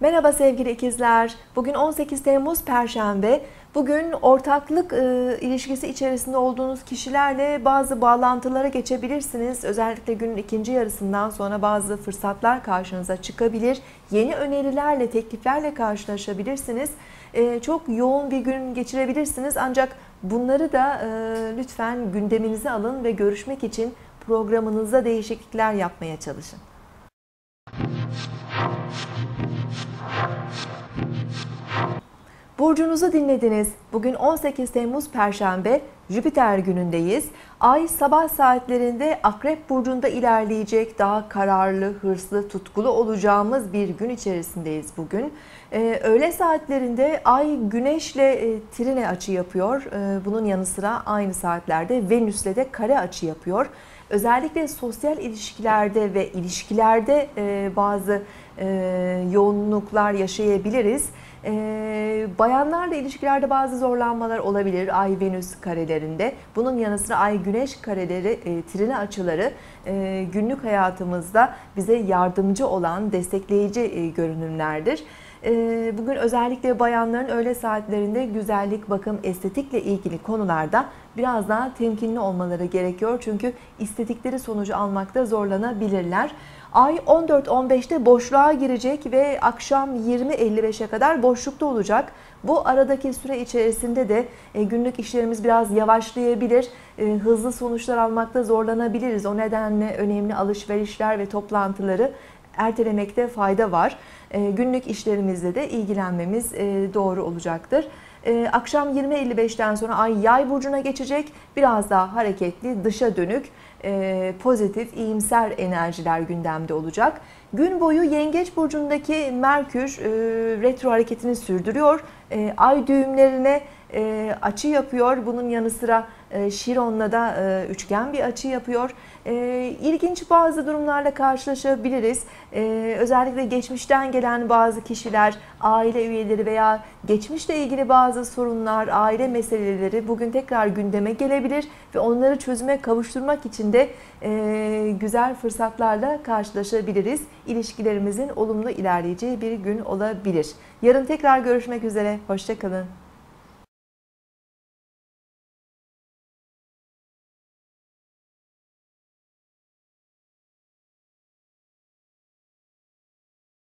Merhaba sevgili ikizler. Bugün 18 Temmuz Perşembe. Bugün ortaklık e, ilişkisi içerisinde olduğunuz kişilerle bazı bağlantılara geçebilirsiniz. Özellikle günün ikinci yarısından sonra bazı fırsatlar karşınıza çıkabilir. Yeni önerilerle, tekliflerle karşılaşabilirsiniz. E, çok yoğun bir gün geçirebilirsiniz. Ancak bunları da e, lütfen gündeminize alın ve görüşmek için programınızda değişiklikler yapmaya çalışın. Burcunuzu dinlediniz. Bugün 18 Temmuz Perşembe, Jüpiter günündeyiz. Ay sabah saatlerinde Akrep Burcu'nda ilerleyecek. Daha kararlı, hırslı, tutkulu olacağımız bir gün içerisindeyiz bugün. Ee, öğle saatlerinde Ay Güneş'le e, trine açı yapıyor. Ee, bunun yanı sıra aynı saatlerde Venüs'le de kare açı yapıyor. Özellikle sosyal ilişkilerde ve ilişkilerde e, bazı e, yoğunluklar yaşayabiliriz. E, bayanlarla ilişkilerde bazı zorlanmalar olabilir Ay Venüs karelerinde. Bunun yanı sıra Ay Güneş kareleri, e, trine açıları e, günlük hayatımızda bize yardımcı olan, destekleyici e, görünümlerdir. E, bugün özellikle bayanların öğle saatlerinde güzellik, bakım, estetikle ilgili konularda biraz daha temkinli olmaları gerekiyor. Çünkü istedikleri sonucu almakta zorlanabilirler. Ay 14-15'te boşluğa girecek ve akşam 20.55'e kadar boşlukta olacak. Bu aradaki süre içerisinde de e, günlük işlerimiz biraz yavaşlayabilir. E, hızlı sonuçlar almakta zorlanabiliriz. O nedenle önemli alışverişler ve toplantıları ertelemekte fayda var. E, günlük işlerimizle de ilgilenmemiz doğru olacaktır. Akşam 20.55'ten sonra ay yay burcuna geçecek. Biraz daha hareketli, dışa dönük e, pozitif, iyimser enerjiler gündemde olacak. Gün boyu Yengeç burcundaki Merkür e, retro hareketini sürdürüyor. E, ay düğümlerine açı yapıyor. Bunun yanı sıra e, Şiron'la da üçgen bir açı yapıyor. E, bazı durumlarla karşılaşabiliriz. Özellikle geçmişten gelen bazı kişiler, aile üyeleri veya geçmişle ilgili bazı sorunlar, aile meseleleri bugün tekrar gündeme gelebilir ve onları çözüme kavuşturmak için de e, güzel fırsatlarla karşılaşabiliriz. İlişkilerimizin olumlu ilerleyeceği bir gün olabilir. Yarın tekrar görüşmek üzere. Hoşçakalın.